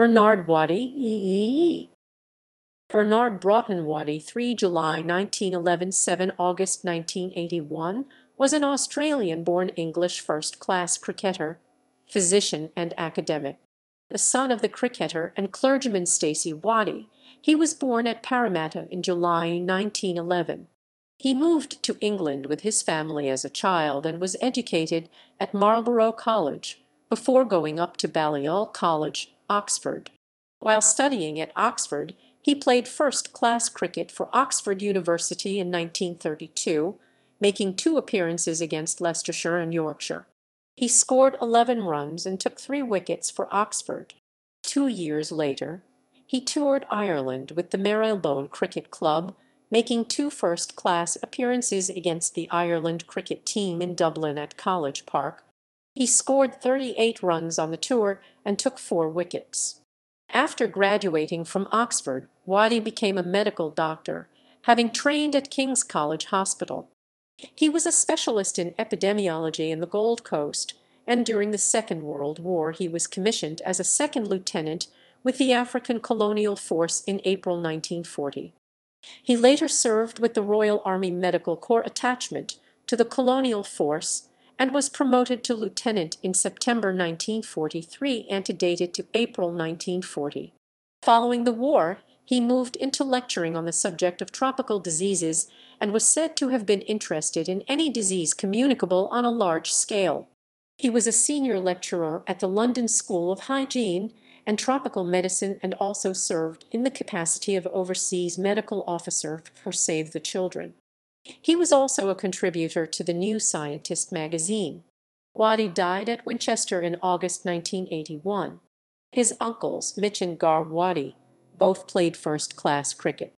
Bernard Waddy Bernard Broughton Waddy 3 July 1911 7 August 1981 was an Australian-born English first-class cricketer, physician and academic. The son of the cricketer and clergyman Stacy Waddy, he was born at Parramatta in July 1911. He moved to England with his family as a child and was educated at Marlborough College before going up to Balliol College Oxford. While studying at Oxford, he played first-class cricket for Oxford University in 1932, making two appearances against Leicestershire and Yorkshire. He scored 11 runs and took three wickets for Oxford. Two years later, he toured Ireland with the Marylebone Cricket Club, making two first-class appearances against the Ireland cricket team in Dublin at College Park, he scored 38 runs on the tour and took four wickets. After graduating from Oxford, Waddy became a medical doctor, having trained at King's College Hospital. He was a specialist in epidemiology in the Gold Coast, and during the Second World War he was commissioned as a second lieutenant with the African Colonial Force in April 1940. He later served with the Royal Army Medical Corps attachment to the Colonial Force and was promoted to lieutenant in September 1943 antedated to April 1940. Following the war, he moved into lecturing on the subject of tropical diseases and was said to have been interested in any disease communicable on a large scale. He was a senior lecturer at the London School of Hygiene and Tropical Medicine and also served in the capacity of overseas medical officer for Save the Children. He was also a contributor to the New Scientist magazine. Waddy died at Winchester in August 1981. His uncles, Mitch and Gar Waddy, both played first-class cricket.